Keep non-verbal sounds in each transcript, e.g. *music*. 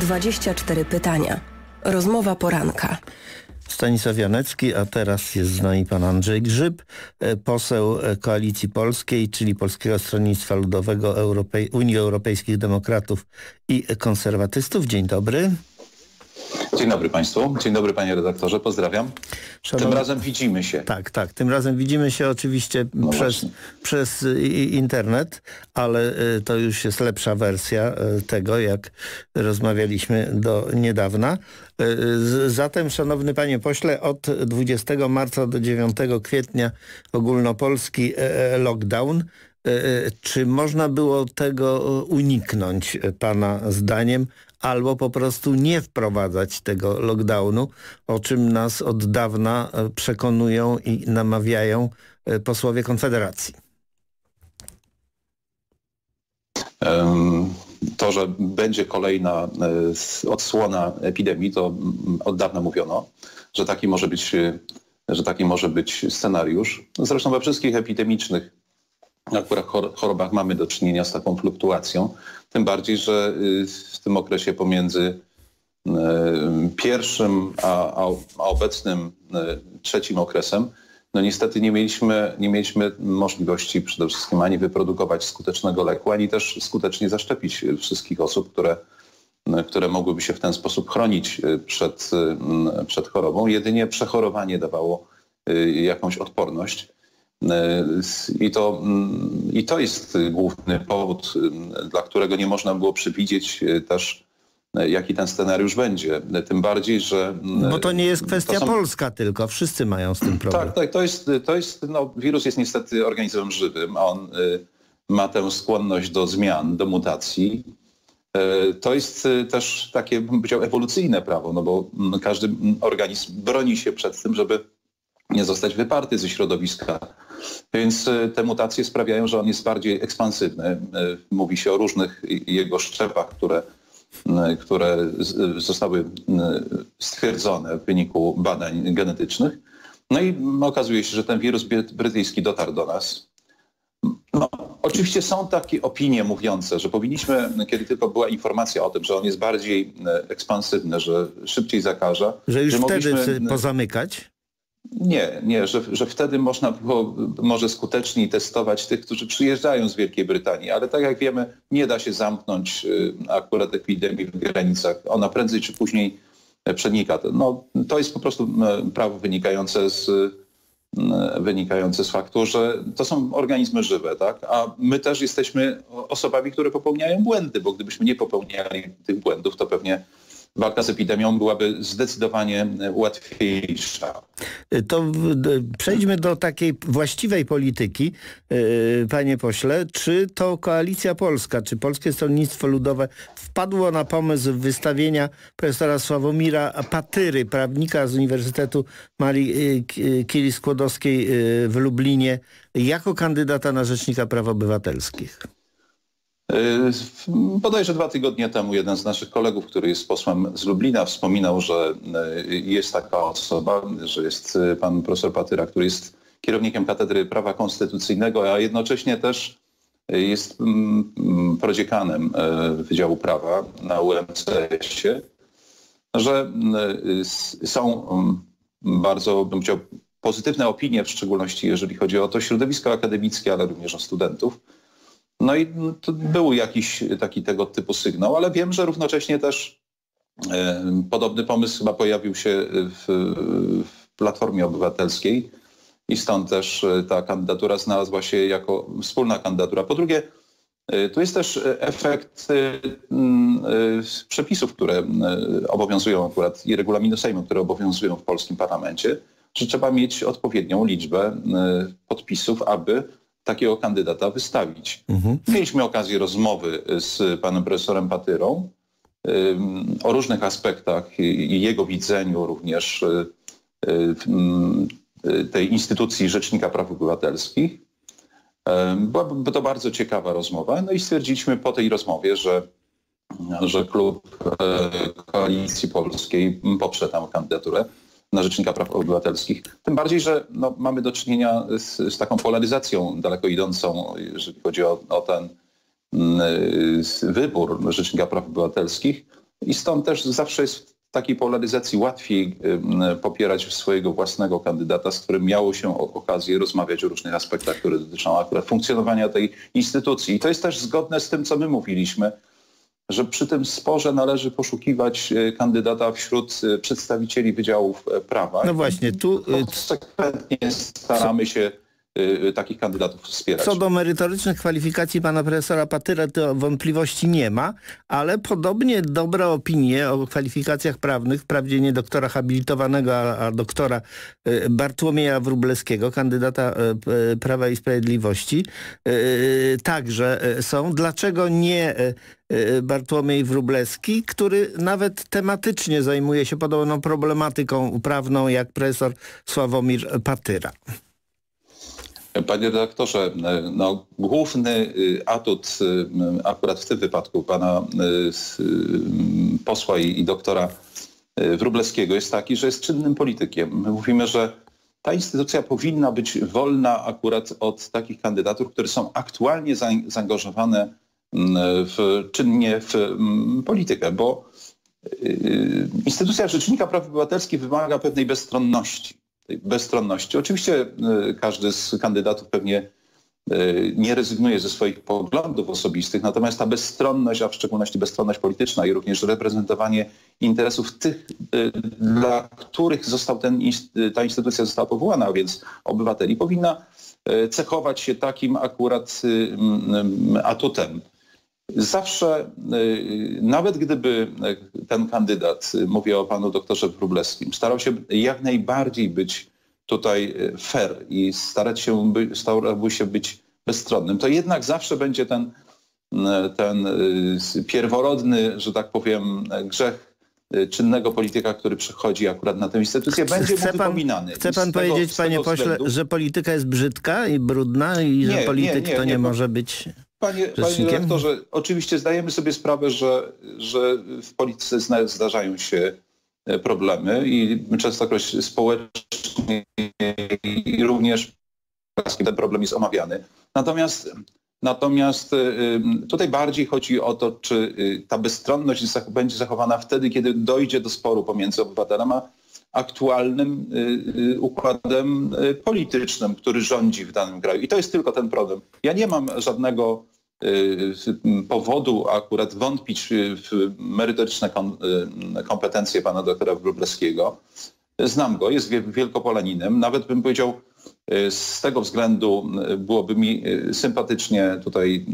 24 pytania. Rozmowa poranka. Stanisław Janecki, a teraz jest z nami pan Andrzej Grzyb, e, poseł e, Koalicji Polskiej, czyli Polskiego Stronnictwa Ludowego Europej Unii Europejskich Demokratów i Konserwatystów. Dzień dobry. Dzień dobry Państwu. Dzień dobry Panie redaktorze. Pozdrawiam. Szanowni... Tym razem widzimy się. Tak, tak. Tym razem widzimy się oczywiście no przez, przez internet, ale e, to już jest lepsza wersja tego, jak rozmawialiśmy do niedawna. Zatem, szanowny panie pośle, od 20 marca do 9 kwietnia ogólnopolski e, e, lockdown. E, czy można było tego uniknąć pana zdaniem albo po prostu nie wprowadzać tego lockdownu, o czym nas od dawna przekonują i namawiają posłowie Konfederacji? Um to, że będzie kolejna e, odsłona epidemii, to od dawna mówiono, że taki może być, e, że taki może być scenariusz. Zresztą we wszystkich epidemicznych akurat chorobach mamy do czynienia z taką fluktuacją. Tym bardziej, że e, w tym okresie pomiędzy pierwszym a, a obecnym trzecim okresem no niestety nie mieliśmy, nie mieliśmy możliwości przede wszystkim ani wyprodukować skutecznego leku, ani też skutecznie zaszczepić wszystkich osób, które, które mogłyby się w ten sposób chronić y, przed, y, przed chorobą. Jedynie przechorowanie dawało y, jakąś odporność. I to, I to jest główny powód, dla którego nie można było przewidzieć też jaki ten scenariusz będzie. Tym bardziej, że... Bo to nie jest kwestia są... polska tylko, wszyscy mają z tym problem. Tak, tak, to jest, to jest no, wirus jest niestety organizmem żywym, on y, ma tę skłonność do zmian, do mutacji. Y, to jest y, też takie, bym powiedział, ewolucyjne prawo, no bo mm, każdy organizm broni się przed tym, żeby nie zostać wyparty ze środowiska. Więc y, te mutacje sprawiają, że on jest bardziej ekspansywny. Y, mówi się o różnych jego szczepach, które które zostały stwierdzone w wyniku badań genetycznych. No i okazuje się, że ten wirus brytyjski dotarł do nas. No, oczywiście są takie opinie mówiące, że powinniśmy, kiedy tylko była informacja o tym, że on jest bardziej ekspansywny, że szybciej zakaża. Że już że wtedy mogliśmy... pozamykać? Nie, nie, że, że wtedy można było może skuteczniej testować tych, którzy przyjeżdżają z Wielkiej Brytanii, ale tak jak wiemy, nie da się zamknąć y, akurat epidemii w granicach. Ona prędzej czy później przenika. No, to jest po prostu prawo wynikające z, wynikające z faktu, że to są organizmy żywe, tak? a my też jesteśmy osobami, które popełniają błędy, bo gdybyśmy nie popełniali tych błędów, to pewnie walka z epidemią byłaby zdecydowanie łatwiejsza. To przejdźmy do takiej właściwej polityki, y, panie pośle. Czy to Koalicja Polska, czy Polskie Stronnictwo Ludowe wpadło na pomysł wystawienia profesora Sławomira Patyry, prawnika z Uniwersytetu Marii y, Curie Skłodowskiej y, w Lublinie, jako kandydata na Rzecznika Praw Obywatelskich? Yy, bodajże dwa tygodnie temu jeden z naszych kolegów, który jest posłem z Lublina, wspominał, że yy, jest taka osoba, że jest yy, pan profesor Patyra, który jest kierownikiem Katedry Prawa Konstytucyjnego, a jednocześnie też jest mm, mm, prodziekanem Wydziału Prawa na UMCS-ie, że są mm, bardzo, bym chciał, pozytywne opinie, w szczególności jeżeli chodzi o to środowisko akademickie, ale również o studentów no i to był jakiś taki tego typu sygnał, ale wiem, że równocześnie też e, podobny pomysł chyba pojawił się w, w Platformie Obywatelskiej i stąd też e, ta kandydatura znalazła się jako wspólna kandydatura. Po drugie, e, tu jest też efekt przepisów, które obowiązują akurat i regulaminu Sejmu, które obowiązują w polskim parlamencie, że trzeba mieć odpowiednią liczbę podpisów, aby takiego kandydata wystawić. Mhm. Mieliśmy okazję rozmowy z panem profesorem Patyrą o różnych aspektach i jego widzeniu również y, tej instytucji Rzecznika Praw Obywatelskich. Była to bardzo ciekawa rozmowa. No i stwierdziliśmy po tej rozmowie, że, że klub e, Koalicji Polskiej poprze tę kandydaturę na Rzecznika Praw Obywatelskich. Tym bardziej, że no, mamy do czynienia z, z, taką polaryzacją daleko idącą, jeżeli chodzi o, o ten mm, wybór Rzecznika Praw Obywatelskich. i stąd też zawsze jest w takiej polaryzacji łatwiej popierać swojego własnego kandydata, z którym miało się okazję rozmawiać o różnych aspektach, które dotyczą akurat funkcjonowania tej instytucji. I to jest też zgodne z tym, co my mówiliśmy, że przy tym sporze należy poszukiwać e, kandydata wśród e, przedstawicieli Wydziałów e, Prawa. No właśnie, tu... Konsekwentnie staramy się takich kandydatów wspierać. Co do merytorycznych kwalifikacji pana profesora Patyra, to wątpliwości nie ma, ale podobnie dobre opinie o kwalifikacjach prawnych, wprawdzie nie doktora habilitowanego, a, a doktora Bartłomieja Wróblewskiego, kandydata Prawa i Sprawiedliwości, także są. Dlaczego nie Y, Bartłomiej Wróblewski, który nawet tematycznie zajmuje się podobną problematyką prawną jak profesor Sławomir Patyra. Panie redaktorze, no, główny y, atut y, akurat w tym wypadku pana posła i, i doktora Wróblewskiego jest taki, że jest czynnym politykiem. My mówimy, że ta instytucja powinna być wolna akurat od takich kandydatur, które są aktualnie zaangażowane w, czynnie w politykę, bo y, instytucja Rzecznika Praw Obywatelskich wymaga pewnej bezstronności. Bezstronności. Oczywiście y, każdy z kandydatów pewnie y, nie rezygnuje ze swoich poglądów osobistych, natomiast ta bezstronność, a w szczególności bezstronność polityczna i również reprezentowanie interesów tych, dla których został ten, ta instytucja została powołana, a więc obywateli, powinna cechować się takim akurat atutem. Zawsze, y, nawet gdyby ten kandydat, y, mówię o panu doktorze Wróblewskim, starał się jak najbardziej być tutaj y, fair i starać się, by, starałby się być bezstronnym, to jednak zawsze będzie ten, ten pierworodny, że tak powiem, grzech czynnego polityka, który przychodzi akurat na tę instytucję, będzie chce mu wypominany. Chce pan powiedzieć, panie pośle, względu... że polityka jest brzydka i brudna i nie, że polityk nie, nie, to nie, może być... Panie, panie redaktorze, oczywiście zdajemy sobie sprawę, że, że w polityce zdarzają się e, problemy i częstokroć społecznie i również ten problem jest omawiany. Natomiast, natomiast e, tutaj bardziej chodzi o to, czy e, ta bezstronność będzie zachowana wtedy, kiedy dojdzie do sporu pomiędzy obywatelem a aktualnym układem politycznym, który rządzi w danym kraju. I to jest tylko ten problem. Ja nie mam żadnego Y, powodu akurat wątpić w merytoryczne y, kompetencje pana doktora Wróblewskiego. Znam go, jest wielkopolaninem. Nawet bym powiedział, y, z tego względu byłoby mi sympatycznie tutaj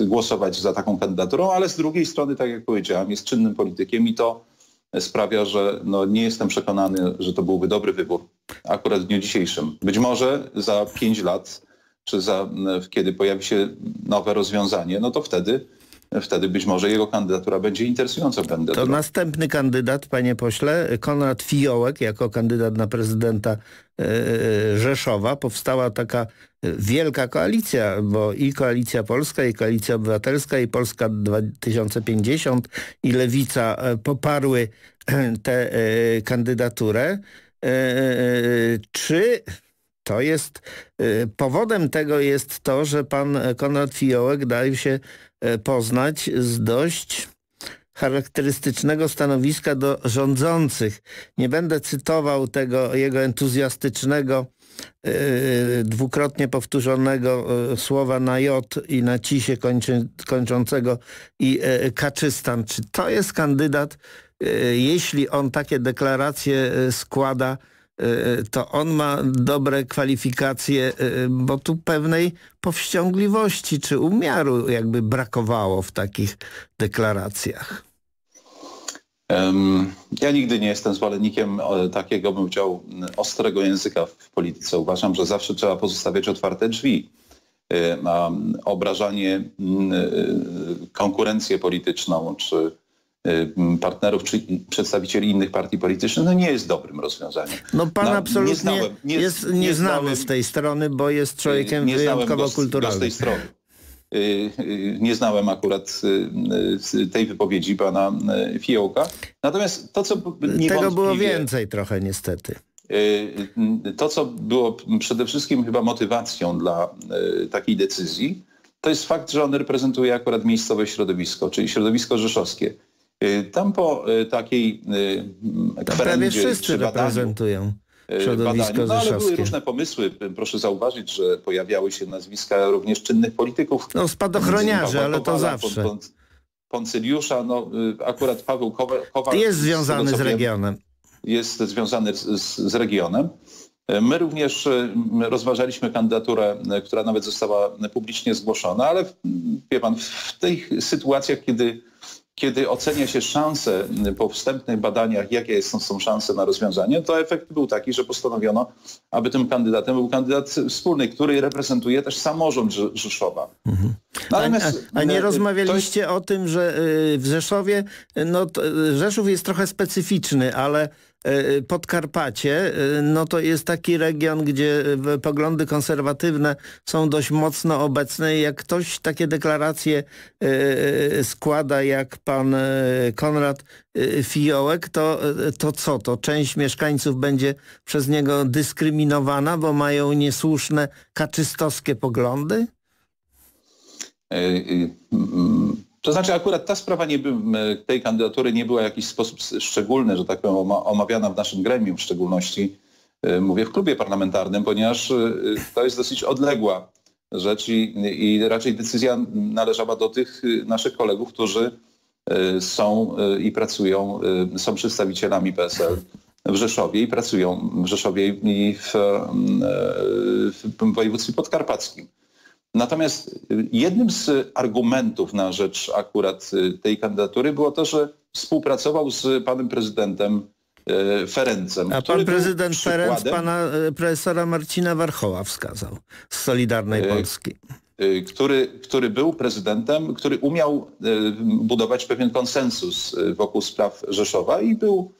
głosować za taką kandydaturą, ale z drugiej strony, tak jak powiedziałem, jest czynnym politykiem i to sprawia, że no, nie jestem przekonany, że to byłby dobry wybór akurat w dniu dzisiejszym. Być może za pięć lat czy za, kiedy pojawi się nowe rozwiązanie, no to wtedy wtedy być może jego kandydatura będzie interesująca. Będę to następny kandydat, panie pośle, Konrad Fiołek, jako kandydat na prezydenta e, e, Rzeszowa. Powstała taka wielka koalicja, bo i Koalicja Polska, i Koalicja Obywatelska, i Polska 2050, i Lewica e, poparły *clears throat* tę kandydaturę. Czy to jest, powodem tego jest to, że pan Konrad Fiołek daje się poznać z dość charakterystycznego stanowiska do rządzących. Nie będę cytował tego jego entuzjastycznego, yy, dwukrotnie powtórzonego yy, słowa na J i na cisie kończącego i Kaczystan. Czy to jest kandydat, jeśli on takie deklaracje składa, to on ma dobre kwalifikacje, y, bo tu pewnej powściągliwości czy umiaru jakby brakowało w takich deklaracjach. Ja nigdy nie jestem zwolennikiem takiego, bym chciał, ostrego języka w polityce. Uważam, że zawsze trzeba pozostawiać otwarte drzwi. Y, obrażanie konkurencję polityczną czy Y, partnerów czy przedstawicieli innych partii politycznych, no nie jest dobrym rozwiązaniem. No pan no, absolutnie nie znałem, nie, jest nieznany z tej strony, bo jest człowiekiem nie wyjątkowo kulturalnym. z tej strony. Y, y, nie znałem akurat tej wypowiedzi pana Fiołka. Natomiast to, co Tego było więcej trochę niestety. To, co było przede wszystkim chyba motywacją dla takiej decyzji, to jest fakt, że on reprezentuje akurat miejscowe środowisko, czyli środowisko rzeszowskie. Tam po takiej Tam prawie wszyscy reprezentują środowisko no, ale były różne pomysły. Proszę zauważyć, że pojawiały się nazwiska również czynnych polityków. No spadochroniarzy, ale to zawsze. Poncyliusza, no akurat Paweł Kowal... Jest związany z regionem. Jest związany z, z regionem. My również rozważaliśmy kandydaturę, która nawet została publicznie zgłoszona, ale wie pan, w tych sytuacjach, kiedy kiedy ocenia się szanse po wstępnych badaniach, jakie są, są szanse na rozwiązanie, to efekt był taki, że postanowiono, aby tym kandydatem był kandydat wspólny, który reprezentuje też samorząd Rzeszowa. Mhm. Natomiast, a, a, nie rozmawialiście jest... o tym, że y, w Rzeszowie, no, Rzeszów jest trochę specyficzny, ale Podkarpacie, e, no to jest taki region, gdzie e, poglądy konserwatywne są dość mocno obecne. Jak ktoś takie deklaracje składa, jak pan Konrad Fiołek, to, to co? To część mieszkańców będzie przez niego dyskryminowana, bo mają niesłuszne kaczystowskie poglądy? To znaczy akurat ta sprawa nie by, tej kandydatury nie była w jakiś sposób szczególny, że tak powiem, omawiana w naszym gremium, w szczególności e, mówię w klubie parlamentarnym, ponieważ e, to jest dosyć odległa rzecz i, i raczej decyzja należała do tych naszych kolegów, którzy są i pracują, są przedstawicielami PSL w Rzeszowie i pracują w Rzeszowie i w, w województwie podkarpackim. Natomiast y, jednym z argumentów na rzecz akurat y, tej kandydatury było to, że współpracował z panem prezydentem y, Ferencem. A pan prezydent Ferenc pana profesora Marcina Warchoła wskazał z Solidarnej Polski. Który, który był prezydentem, który umiał budować pewien konsensus wokół spraw Rzeszowa i był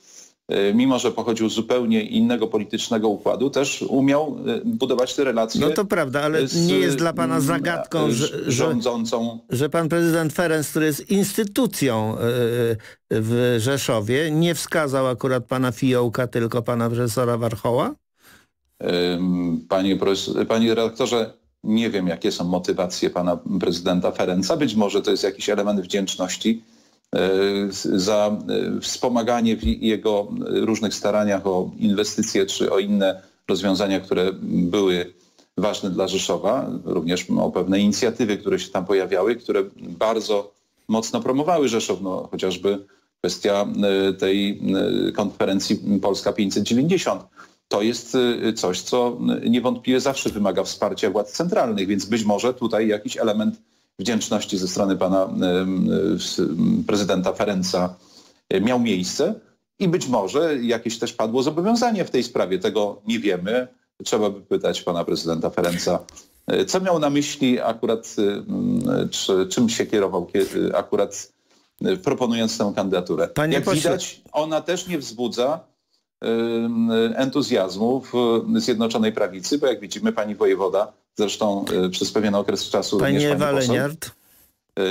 mimo że pochodził z zupełnie innego politycznego układu, też umiał e, budować te relacje. No to prawda, ale z, nie jest dla pana zagadką, że, rządzącą. że pan prezydent Ferenc, który jest instytucją e, w Rzeszowie, nie wskazał akurat pana Fiołka, tylko pana profesora Warchoła? Panie, panie redaktorze, nie wiem, jakie są motywacje pana prezydenta Ferenca. Być może to jest jakiś element wdzięczności E, za e, wspomaganie w jego różnych staraniach o inwestycje czy o inne rozwiązania, które były ważne dla Rzeszowa. Również o pewne inicjatywy, które się tam pojawiały, które bardzo mocno promowały Rzeszów, no, chociażby kwestia e, tej konferencji Polska 590. To jest coś, co niewątpliwie zawsze wymaga wsparcia władz centralnych, więc być może tutaj jakiś element wdzięczności ze strony pana prezydenta Ferenca e, miał miejsce i być może jakieś też padło zobowiązanie w tej sprawie. Tego nie wiemy. Trzeba by pytać pana prezydenta Ferenca, e, co miał na myśli akurat, e, czy, czym się kierował akurat proponując tę kandydaturę. Panie Jak pośle... widać, ona też nie wzbudza entuzjazmu w Zjednoczonej Prawicy, bo jak widzimy pani wojewoda Zresztą y, przez pewien okres czasu Pani Ewa Leniart?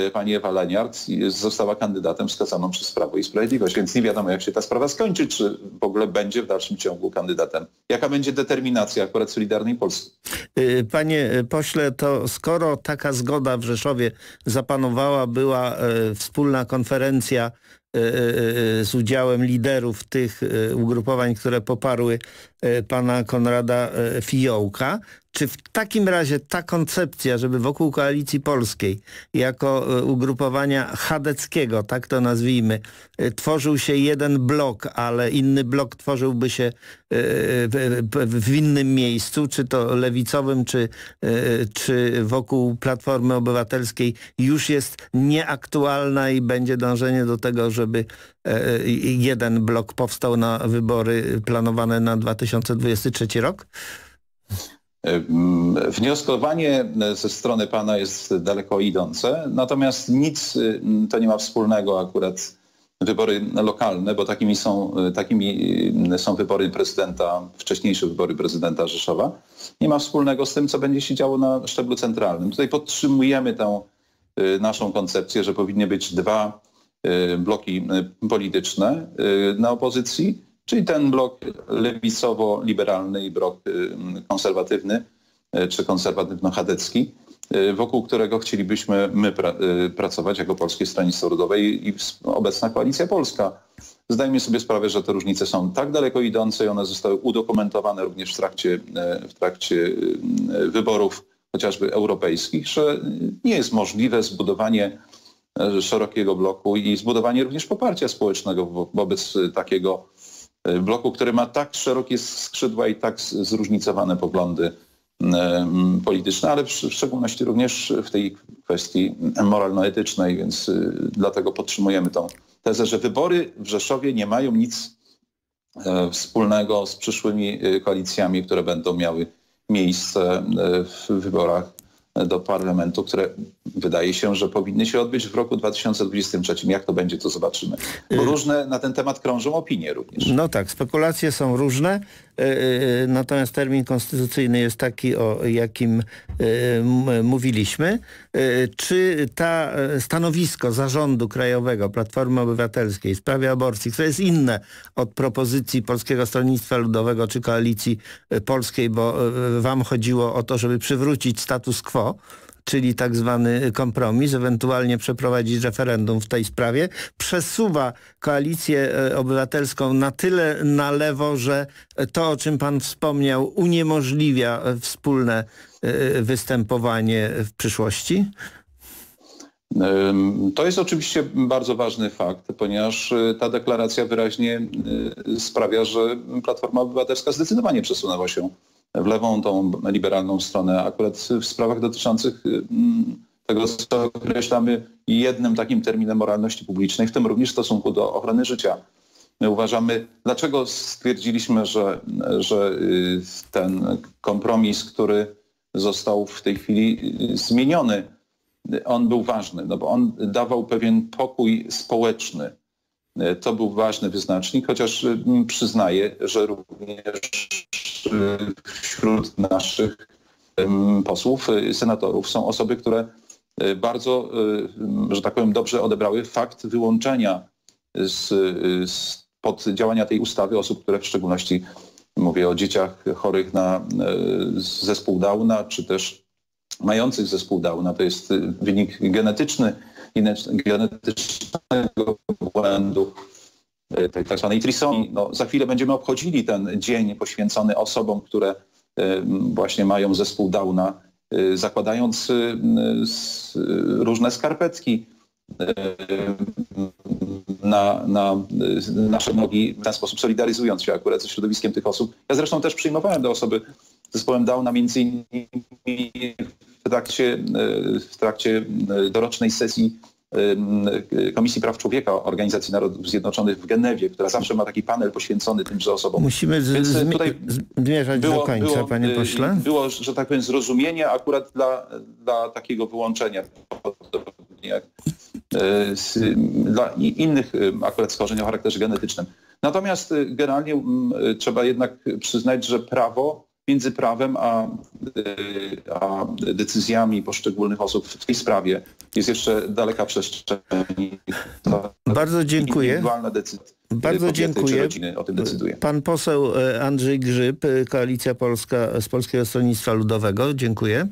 Y, pani Ewa Leniart została kandydatem wskazaną przez Prawo i Sprawiedliwość, więc nie wiadomo jak się ta sprawa skończy, czy w ogóle będzie w dalszym ciągu kandydatem. Jaka będzie determinacja akurat Solidarnej Polski? Y, panie pośle, to skoro taka zgoda w Rzeszowie zapanowała, była wspólna konferencja z udziałem liderów tych ugrupowań, które poparły pana Konrada Fiołka, czy w takim razie ta koncepcja, żeby wokół Koalicji Polskiej jako e, ugrupowania chadeckiego, tak to nazwijmy, e, tworzył się jeden blok, ale inny blok tworzyłby się e, w innym miejscu, czy to lewicowym, czy, czy wokół Platformy Obywatelskiej już jest nieaktualna i będzie dążenie do tego, żeby jeden blok powstał na wybory planowane na 2023 rok? Wnioskowanie ze strony pana jest daleko idące, natomiast nic to nie ma wspólnego akurat wybory lokalne, bo takimi są, takimi są wybory prezydenta, wcześniejsze wybory prezydenta Rzeszowa. Nie ma wspólnego z tym, co będzie się działo na szczeblu centralnym. Tutaj podtrzymujemy tę y, naszą koncepcję, że powinny być dwa y, bloki y, polityczne na opozycji czyli ten blok lewicowo-liberalny i blok y, konserwatywny y, czy konserwatywno-chadecki. wokół którego chcielibyśmy my pra pracować jako Polskie Stronnictwo Ludowe i, i obecna Koalicja Polska. Zdajmy sobie sprawę, że te różnice są tak daleko idące i one zostały udokumentowane również w trakcie, w trakcie wyborów chociażby europejskich, że nie jest możliwe zbudowanie szerokiego bloku i zbudowanie również poparcia społecznego wobec takiego e, bloku, który ma tak szerokie skrzydła i tak zróżnicowane poglądy polityczne, ale w szczególności również w tej kwestii moralno-etycznej, więc e, dlatego podtrzymujemy tą tezę, że wybory w Rzeszowie nie mają nic wspólnego z przyszłymi koalicjami, które będą miały miejsce e, w wyborach do parlamentu, które wydaje się, że powinny się odbyć w roku 2023. Jak to będzie, to zobaczymy. Bo y- różne na ten temat krążą opinie również. No tak, spekulacje są różne, y, y, natomiast termin konstytucyjny jest taki, o jakim mówiliśmy. Czy ta stanowisko zarządu krajowego Platformy Obywatelskiej w sprawie aborcji, które jest inne od propozycji Polskiego Stronnictwa Ludowego czy Koalicji Polskiej, bo wam chodziło o to, żeby przywrócić status quo, czyli tak zwany kompromis, ewentualnie przeprowadzić referendum w tej sprawie, przesuwa koalicję e, obywatelską na tyle na lewo, że to, o czym pan wspomniał, uniemożliwia wspólne e, występowanie w przyszłości? To jest oczywiście bardzo ważny fakt, ponieważ e, ta deklaracja wyraźnie sprawia, że Platforma Obywatelska zdecydowanie przesunęła się w lewą, tą liberalną stronę. Akurat w sprawach dotyczących mm, tego, co określamy jednym takim terminem moralności publicznej, w tym również w stosunku do ochrony życia. My uważamy, dlaczego stwierdziliśmy, że, że y, ten kompromis, który został w tej chwili y, zmieniony, on był ważny, no bo on dawał pewien pokój społeczny. To był ważny wyznacznik, chociaż mm, przyznaję, że również wśród naszych posłów, y, senatorów są osoby, które y, bardzo, y, że tak powiem, dobrze odebrały fakt wyłączenia z, z pod działania tej ustawy osób, które w szczególności mówię o dzieciach chorych na zespół Downa, czy też mających zespół Downa. To jest wynik genetyczny, genetycznego błędu tej tak zwanej trisomii. No, za chwilę będziemy obchodzili ten dzień poświęcony osobom, które e, właśnie mają zespół Downa, e, zakładając różne skarpetki na, na nasze nogi, w ten sposób solidaryzując się akurat ze środowiskiem tych osób. Ja zresztą też przyjmowałem do osoby z zespołem Downa między innymi w trakcie, w trakcie dorocznej sesji Komisji Praw Człowieka Organizacji Narodów Zjednoczonych w Genewie, która zawsze ma taki panel poświęcony tymże osobom. Musimy e, tutaj zmierzać było, do końca, było, panie pośle. Było, że tak powiem, zrozumienie akurat dla, dla takiego wyłączenia, jak e, dla innych akurat schorzeń o charakterze genetycznym. Natomiast generalnie trzeba jednak przyznać, że prawo między prawem a, a decyzjami poszczególnych osób w tej sprawie jest jeszcze daleka przestrzeń. Bardzo dziękuję. Bardzo dziękuję. o tym decyduje. Pan poseł e, Andrzej Grzyb, e, Koalicja Polska z Polskiego Stronnictwa Ludowego. Dziękuję.